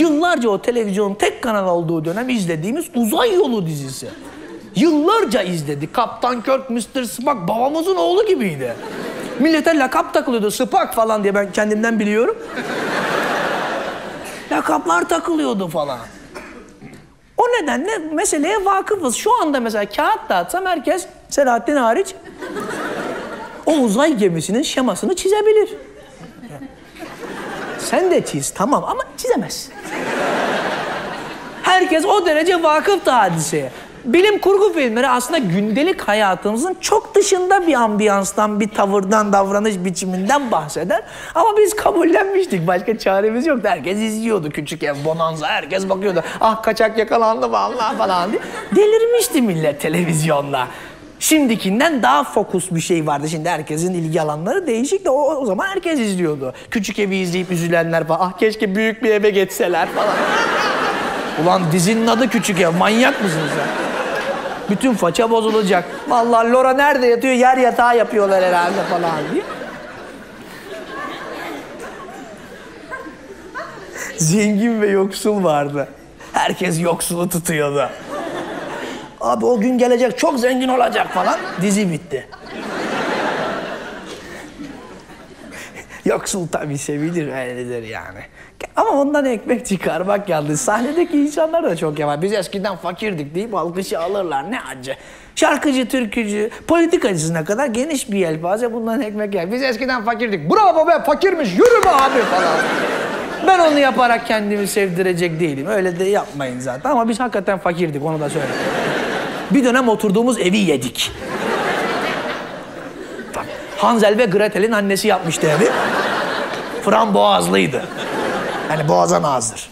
Yıllarca o televizyonun tek kanal olduğu dönem izlediğimiz Uzay Yolu dizisi. Yıllarca izledik. Kaptan Kirk, Mr. Spock babamızın oğlu gibiydi. Millete lakap takılıyordu. Spock falan diye ben kendimden biliyorum. Lakaplar takılıyordu falan. O nedenle meseleye vakıfız. Şu anda mesela kağıt dağıtsam herkes Selahattin hariç o uzay gemisinin şemasını çizebilir. Sen de çiz tamam ama çizemezsin. Herkes o derece vakıftı hadiseye. Bilim kurgu filmleri aslında gündelik hayatımızın çok dışında bir ambiyanstan, bir tavırdan, davranış biçiminden bahseder. Ama biz kabullenmiştik. Başka çaremiz yoktu. Herkes izliyordu küçük ev, bonanza. Herkes bakıyordu. Ah kaçak yakalandı vallahi falan diye. Delirmişti millet televizyonla. Şimdikinden daha fokus bir şey vardı. Şimdi herkesin ilgi alanları değişik de o, o zaman herkes izliyordu. Küçük evi izleyip üzülenler falan. Ah keşke büyük bir eve geçseler falan. Ulan dizinin adı küçük ev. Manyak mısın sen? Bütün faça bozulacak. Vallahi Lora nerede yatıyor? Yer yatağı yapıyorlar herhalde falan diye. Zengin ve yoksul vardı. Herkes yoksulu tutuyordu. Abi o gün gelecek çok zengin olacak falan. Dizi bitti. Yoksul tabii sevilir öyledir yani. Ama ondan ekmek çıkarmak yalnız. Sahnedeki insanlar da çok yaman. Biz eskiden fakirdik deyip alkışı alırlar. Ne acı. Şarkıcı, türkücü, politikacısına kadar geniş bir yelpaze bundan ekmek yer. Biz eskiden fakirdik. Bravo be fakirmiş yürü be abi falan. Ben onu yaparak kendimi sevdirecek değilim. Öyle de yapmayın zaten ama biz hakikaten fakirdik onu da söyleyeyim. Bir dönem oturduğumuz evi yedik. Hansel ve Gretel'in annesi yapmıştı evi. Fran boğazlıydı. Yani boğazan ağızdır.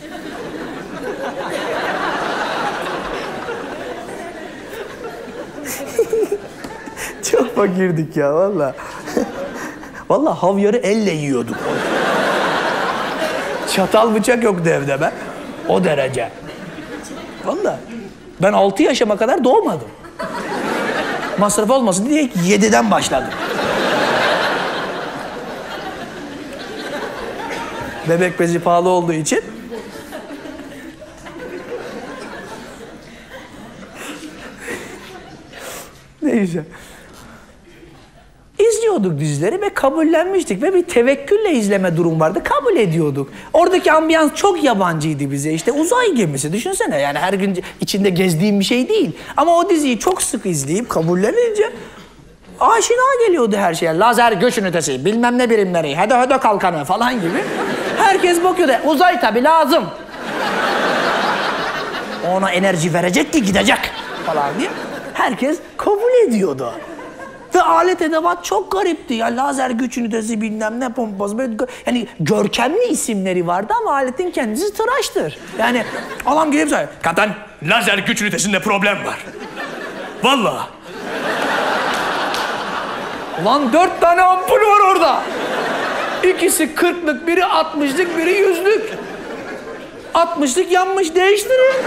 Çok fakirdik ya valla. Valla havyarı elle yiyorduk. Çatal bıçak yoktu evde ben. O derece. Valla. Ben 6 yaşıma kadar doğmadım. Masraf olmasın diye 7'den başladım. Bebek bezi pahalı olduğu için. Neyse. İzliyorduk dizileri ve kabullenmiştik ve bir tevekkülle izleme durum vardı. Kabul ediyorduk. Oradaki ambiyans çok yabancıydı bize. İşte uzay gemisi düşünsene yani her gün içinde gezdiğim bir şey değil. Ama o diziyi çok sık izleyip kabullenince aşina geliyordu her şeye. Lazer göç ünitesi, bilmem ne birimleri, hede hede kalkanı falan gibi. Herkes bakıyordu. Uzay tabii lazım. Ona enerji verecek ki gidecek falan diye. Herkes kabul ediyordu. Ve alet edevat çok garipti ya. Lazer güç ünitesi bilmem ne pompası. Böyle, yani görkemli isimleri vardı ama aletin kendisi tıraştır. Yani adam gelip söylüyor. Kaptan, lazer güç ünitesinde problem var. Vallahi. Ulan dört tane ampul var orada. İkisi kırklık, biri altmışlık, biri yüzlük. Altmışlık yanmış, değiştirin.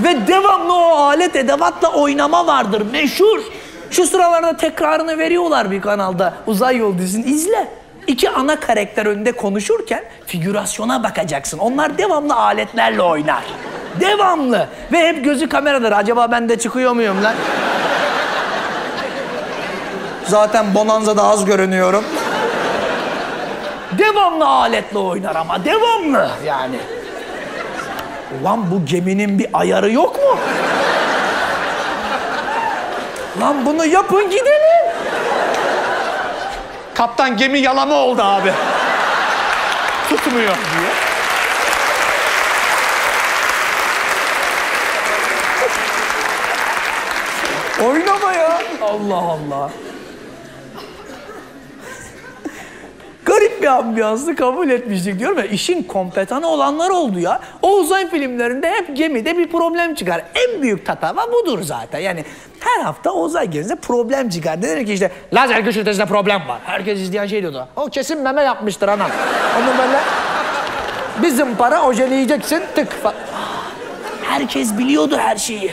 Ve devamlı o alet edevatla oynama vardır, meşhur. Şu sıralarda tekrarını veriyorlar bir kanalda. Uzay Yol dizisini izle. İki ana karakter önünde konuşurken figürasyona bakacaksın. Onlar devamlı aletlerle oynar. Devamlı. Ve hep gözü kameradır. Acaba ben de çıkıyor muyum lan? Zaten Bonanza'da az görünüyorum. Devamlı aletle oynar ama devamlı yani. Ulan bu geminin bir ayarı yok mu? Lan bunu yapın gidelim. Kaptan gemi yalama oldu abi. Tutmuyor diye. Oynama ya. Allah Allah. Garip bir ambiyansı kabul etmiştik diyorum ya. İşin kompetanı olanlar oldu ya. O uzay filmlerinde hep gemide bir problem çıkar. En büyük tatava budur zaten. Yani her hafta uzay gemisinde problem çıkar. Denir ki işte lazer güç problem var. Herkes izleyen şey diyordu. O kesin meme yapmıştır anam. Onu böyle bizim para ojeleyeceksin tık. Herkes biliyordu her şeyi.